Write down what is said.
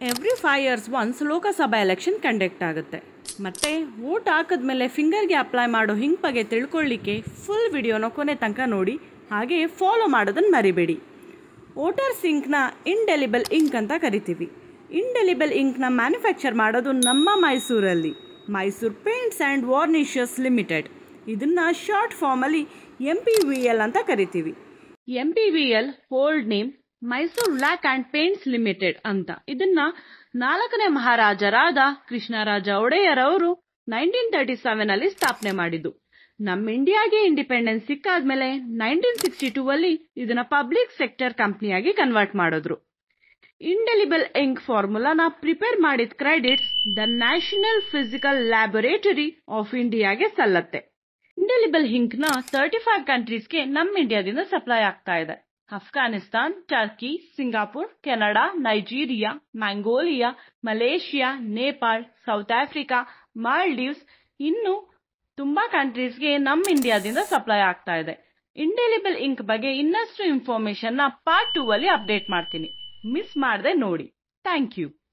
Every five years once Lok Sabha election conduct ಆಗುತ್ತೆ ಮತ್ತು vote ಹಾಕಿದ್ಮೇಲೆ ಫಿಂಗರ್ಗೆ ಅಪ್ಲೈ ಮಾಡೋ ಹಿಂಗ್ ಬಗ್ಗೆ ತಿಳ್ಕೊಳ್ಳಿಕ್ಕೆ ಫುಲ್ ವಿಡಿಯೋನ ಕೊನೆ ತನಕ ನೋಡಿ ಹಾಗೆ ಫಾಲೋ ಮಾಡೋದನ್ನು ಮರಿಬೇಡಿ ವೋಟರ್ ಸಿಂಕ್ನ ಇಂಡೆಲಿಬಲ್ ಇಂಕ್ ಅಂತ ಕರಿತೀವಿ ಇಂಡೆಲಿಬಲ್ ಇಂಕ್ನ ಮ್ಯಾನುಫ್ಯಾಕ್ಚರ್ ಮಾಡೋದು ನಮ್ಮ ಮೈಸೂರಲ್ಲಿ Mysore paints and varnishes limited ಇದನ್ನು ಶಾರ್ಟ್ ಫಾರ್ಮಲ್ಲಿ ಎಂ ಪಿ ವಿ ಎಲ್ ಅಂತ ಕರಿತೀವಿ M P V L old name Mysore lac and paints limited ಅಂತ. ಇದನ್ನ ನಾಲ್ಕನೇ ಮಹಾರಾಜರಾದ ಕೃಷ್ಣರಾಜ ಒಡೆಯರ್ ಅವರು ನೈನ್ಟೀನ್ ತರ್ಟಿ ಸೆವೆನ್ ಅಲ್ಲಿ ಸ್ಥಾಪನೆ ಮಾಡಿದ್ದು. ನಮ್ಮ ಇಂಡಿಯಾಗೆ ಇಂಡಿಪೆಂಡೆನ್ಸ್ ಸಿಕ್ಕಾದ್ಮೇಲೆ ನೈನ್ಟೀನ್ ಸಿಕ್ಸ್ಟಿ ಟೂ ಅಲ್ಲಿ ಇದನ್ನ ಪಬ್ಲಿಕ್ ಸೆಕ್ಟರ್ ಕಂಪ್ನಿಯಾಗಿ ಕನ್ವರ್ಟ್ ಮಾಡಿದ್ರು. ಇಂಡೆಲಿಬಲ್ ಇಂಕ್ ಫಾರ್ಮುಲಾನ ಪ್ರಿಪೇರ್ ಮಾಡಿದ credits the national physical laboratory of ಇಂಡಿಯಾಗೆ ಸಲ್ಲತ್ತೆ. ಇಂಡೆಲಿಬಲ್ ಇಂಕ್ನ ತರ್ಟಿ ಫೈವ್ ಕಂಟ್ರೀಸ್ಗೆ ನಮ್ಮ ಇಂಡಿಯಾದಿಂದ ಸಪ್ಲೈ ಆಗ್ತಾ ಇದೆ. Afghanistan Turkey, Singapore, Canada, Nigeria Mongolia Malaysia, Nepal, South Africa, Maldives ಇನ್ನು ತುಂಬಾ ಕಂಟ್ರೀಸ್ಗೆ ನಮ್ಮ ಇಂಡಿಯಾದಿಂದ ಸಪ್ಲೈ ಆಗ್ತಾ ಇದೆ. ಇಂಡೆಲಿಬಲ್ ಇಂಕ್ ಬಗ್ಗೆ ಇನ್ನಷ್ಟು ಇನ್ಫಾರ್ಮೇಶನ್ನ ಪಾರ್ಟ್ ಟೂ ಅಲ್ಲಿ ಅಪ್ಡೇಟ್ ಮಾಡ್ತೀನಿ. ಮಿಸ್ ಮಾಡದೆ ನೋಡಿ. Thank you.